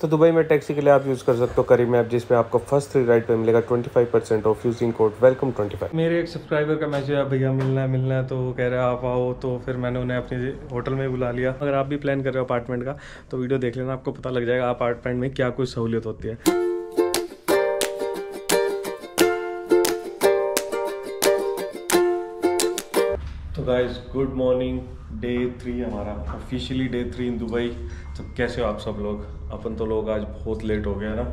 तो दुबई में टैक्सी के लिए आप यूज़ कर सकते हो करीम ऐप, जिसमें आपको फ़र्स्ट थ्री राइड पे मिलेगा 25% percent off using code welcome 25 मेरे एक सब्सक्राइबर का मैसेज है भैया, मिलना है मिलना है। तो वो कह रहे हैं, आप आओ। तो फिर मैंने उन्हें अपने होटल में बुला लिया। अगर आप भी प्लान कर रहे हो अपार्टमेंट का तो वीडियो देख लेना, आपको पता लग जाएगा अपार्टमेंट में क्या कुछ सहूलियत होती है। तो guys good morning day three हमारा officially day three in Dubai तो कैसे हो आप सब लोग? अपन तो लोग आज बहुत लेट हो गए ना?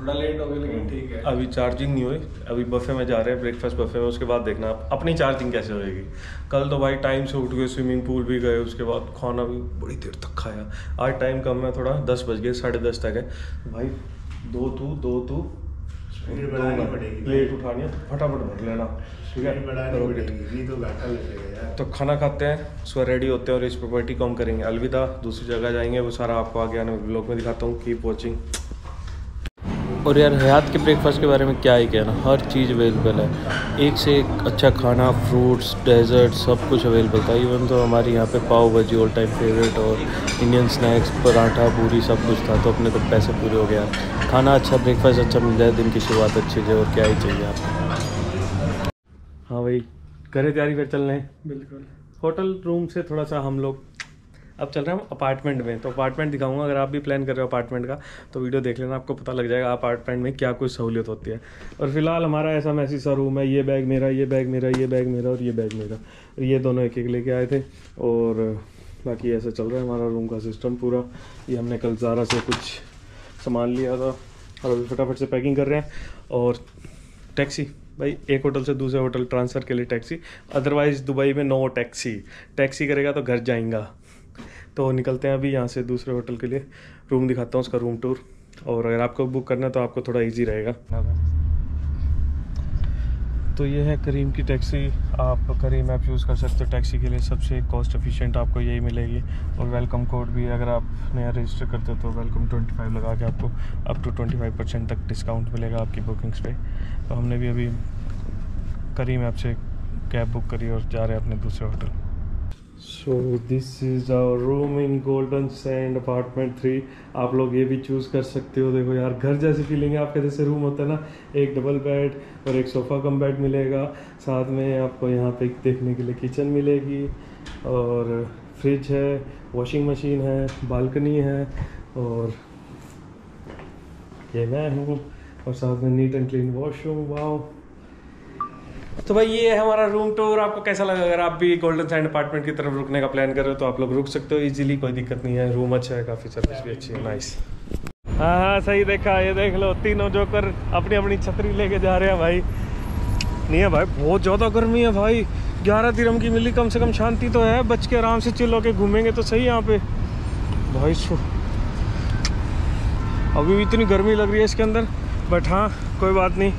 थोड़ा लेट हो गया लेकिन ठीक है। अभी चार्जिंग नहीं हुई। अभी बफे में जा रहे हैं ब्रेकफास्ट बफे में उसके बाद देखना आप अपनी चार्जिंग कैसे होएगी कल तो भाई टाइम से उठ गए स्विमिंग पूल भी गए उसके बाद खाना भी बड़ी देर तक खाया। आज टाइम कम है थोड़ा दस बज गए साढ़े दस तक है। भाई दो तू दो तू। प्लेट उठानी है फटाफट भर लेना। ठीक है? तो खाना खाते हैं उसके बाद रेडी होते हैं और इस प्रॉपर्टी को हम करेंगे। अलविदा दूसरी जगह जाएँगे वो सारा आपको आगे आने ब्लॉग में दिखाता हूँ। कीप वॉचिंग और यार हयात के ब्रेकफास्ट के बारे में क्या ही कहना हर चीज़ अवेलेबल है। एक से एक अच्छा खाना फ्रूट्स डेजर्ट सब कुछ अवेलेबल था। इवन तो हमारे यहाँ पे pav bhaji all time favourite और इंडियन स्नैक्स पराठा पूरी सब कुछ था तो अपने तो पैसे पूरे हो गया खाना अच्छा ब्रेकफास्ट अच्छा मिल जाए दिन की शुरुआत अच्छी जाए और क्या ही चाहिए आपको। हाँ भाई। करे तैयारी फिर चलने बिल्कुल। होटल रूम से थोड़ा सा हम लोग अब चल रहे हैं हम अपार्टमेंट में तो अपार्टमेंट दिखाऊँगा। अगर आप भी प्लान कर रहे हो अपार्टमेंट का तो वीडियो देख लेना आपको पता लग जाएगा अपार्टमेंट में क्या कुछ सहूलियत होती है। और फ़िलहाल हमारा ऐसा मैसी सा रूम है ये बैग मेरा ये बैग मेरा ये बैग मेरा और ये बैग मेरा। और ये दोनों एक एक लेके आए थे और बाकी ऐसा चल रहा है हमारा रूम का सिस्टम पूरा। ये हमने कल ज़ारा से कुछ सामान लिया था और अभी फटाफट से पैकिंग कर रहे हैं। और टैक्सी भाई, एक होटल से दूसरे होटल ट्रांसफ़र के लिए टैक्सी। अदरवाइज़ दुबई में नो टैक्सी टैक्सी करेगा तो घर जाएँगा। तो निकलते हैं अभी यहाँ से दूसरे होटल के लिए। रूम दिखाता हूँ उसका रूम टूर और अगर आपको बुक करना है तो आपको थोड़ा ईजी रहेगा। तो ये है करीम की टैक्सी। आप करीम ऐप यूज़ कर सकते हो। टैक्सी के लिए सबसे कॉस्ट एफिशिएंट आपको यही मिलेगी। और वेलकम कोड भी अगर आप नया रजिस्टर करते हो तो वेलकम 25 लगा के आपको अप टू 25 परसेंट तक डिस्काउंट मिलेगा आपकी बुकिंग्स पे। तो हमने भी अभी करीम ऐप से कैब बुक करी और जा रहे हैं अपने दूसरे hotel so this is our room in golden sand apartment three आप लोग ये भी चूज़ कर सकते हो। देखो यार, घर जैसी फीलिंग है आपके, जैसे रूम होता है ना, एक डबल बेड और एक सोफ़ा कम बेड मिलेगा। साथ में आपको यहाँ पे देखने के लिए किचन मिलेगी और फ्रिज है वॉशिंग मशीन है बालकनी है और ये मैं हूँ। और साथ में neat and clean washroom wow तो भाई ये है हमारा रूम टूर आपको कैसा लगा? अगर आप भी गोल्डन सैंड अपार्टमेंट की तरफ़ रुकने का प्लान कर रहे हो तो आप लोग रुक सकते हो इजीली कोई दिक्कत नहीं है। रूम अच्छा है, काफ़ी सर्विस भी अच्छी है नाइस हाँ हाँ सही देखा, ये देख लो, तीनों जोकर अपनी अपनी छतरी लेके जा रहे हैं भाई। नहीं है भाई, बहुत ज़्यादा गर्मी है भाई। ग्यारह दिरम की मिली, कम से कम शांति तो है, बच के आराम से चिल होके घूमेंगे तो सही यहाँ पे। भाई सो अभी भी इतनी गर्मी लग रही है इसके अंदर बट हाँ कोई बात नहीं।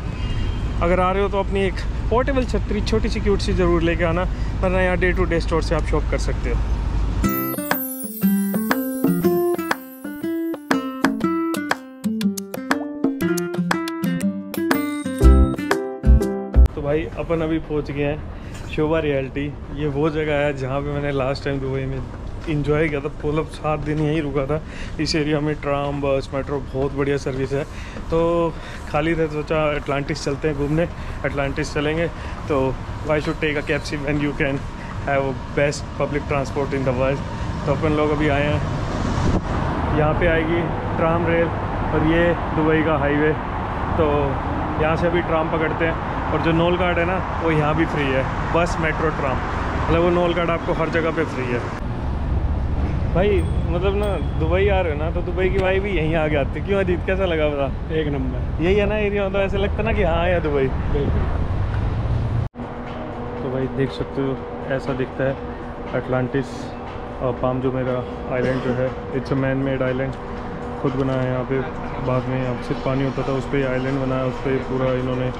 अगर आ रहे हो तो अपनी एक पोर्टेबल छतरी छोटी सी क्यूट सी ज़रूर लेके आना, वरना यहाँ डे टू डे स्टोर से आप शॉप कर सकते हो। तो भाई, अपन अभी पहुँच गए हैं शोभा रियलिटी। ये वो जगह है जहाँ पे मैंने लास्ट टाइम दुबई में इंजॉय किया था। पूरा सात दिन यहीं रुका था। इस एरिया में ट्राम बस मेट्रो बहुत बढ़िया सर्विस है। तो खाली थे तो सोचा अटलांटिस चलते हैं घूमने। अटलांटिस चलेंगे। तो why should take a cab see when you can have best public transport in the world तो अपन लोग अभी आए हैं। यहाँ पे आएगी ट्राम रेल और ये दुबई का हाईवे तो यहाँ से अभी ट्राम पकड़ते हैं। और जो नोल कार्ड है ना, वो यहाँ भी फ्री है। बस मेट्रो ट्राम मतलब वो नोल कार्ड आपको हर जगह पे फ्री है। भाई मतलब ना दुबई आ रहे हो ना तो दुबई की भाई भी यहीं आगे आती। है क्यों अजीत? कैसा लगा बता? एक नंबर। यही है ना एरिया मतलब ऐसे लगता ना कि हाँ आया दुबई। तो भाई देख सकते हो ऐसा दिखता है अटलांटिस और पाम जो मेरा आइलैंड जो है it's a man made island खुद बनाया है यहाँ पे बाद में अब सिर्फ़ पानी होता था उस पर आइलैंड बनाया उस पर पूरा इन्होंने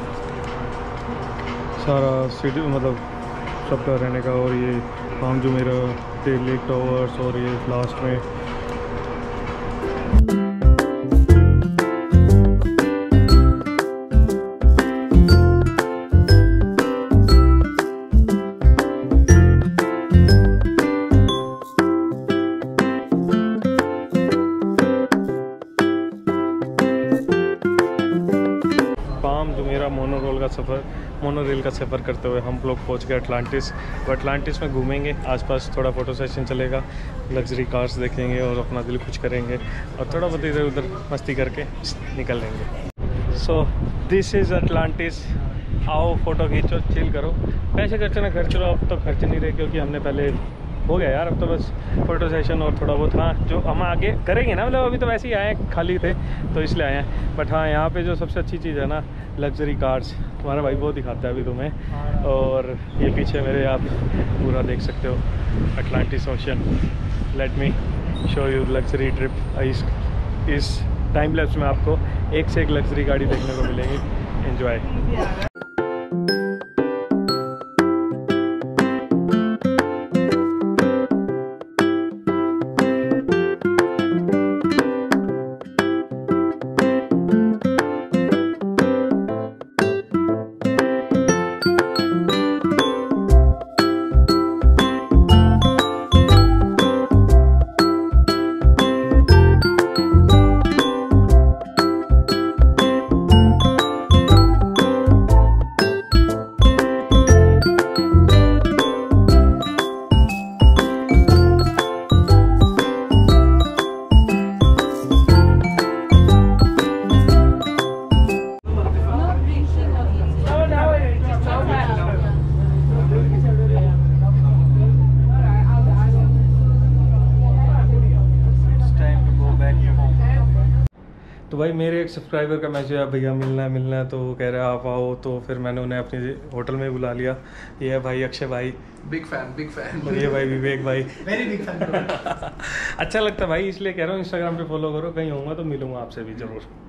सारा सिटी मतलब सबका रहने का और ये काम जो मेरा लेक टावर्स और ये लास्ट में मोनो रेल का सफ़र करते हुए हम लोग पहुँच गए अटलांटिस और अटलांटिस में घूमेंगे, आसपास थोड़ा फ़ोटो सेशन चलेगा लग्जरी कार्स देखेंगे और अपना दिल खुश करेंगे और थोड़ा बहुत इधर उधर मस्ती करके निकल लेंगे। सो दिस इज़ अटलांटिस आओ फ़ोटो खींचो चिल करो। पैसे खर्चो ना खर्च लो अब तो खर्च नहीं रहे क्योंकि हमने पहले हो गया यार, अब तो बस फ़ोटो सेशन और थोड़ा बहुत हाँ जो हम आगे करेंगे ना मतलब अभी तो वैसे ही आए खाली थे तो इसलिए आए हैं। बट हाँ यहाँ पे जो सबसे अच्छी चीज़ है ना लग्जरी कार्स तुम्हारा भाई वो दिखाता है अभी तुम्हें। और ये पीछे मेरे आप पूरा देख सकते हो Atlantis ocean let me show you luxury trip इस इस टाइम लैप्स में आपको एक से एक लग्जरी गाड़ी देखने को मिलेगी। इन्जॉय भाई मेरे एक सब्सक्राइबर का मैसेज है भैया मिलना है मिलना है। तो वो कह रहे हैं आप आओ। तो फिर मैंने उन्हें अपने होटल में बुला लिया। ये है भाई अक्षय भाई। बिग फ़ैन बिग फ़ैन और ये भाई विवेक भाई। वेरी बिग फ़ैन अच्छा लगता है भाई इसलिए कह रहा हूँ इंस्टाग्राम पे फॉलो करो कहीं होगा तो मिलूँगा आपसे भी ज़रूर।